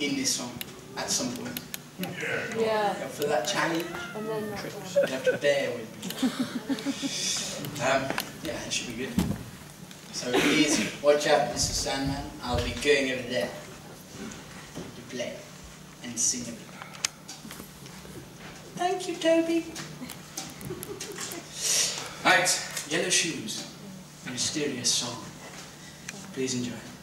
in this song at some point. Yeah. yeah. for that challenge? And You have to bear with me. Um, yeah, it should be good. So please watch out, Mr. Sandman. I'll be going over there to play and sing a bit. Thank you, Toby. Right, Yellow Shoes, a mysterious song. Please enjoy.